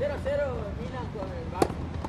0-0 Milan con el Barça.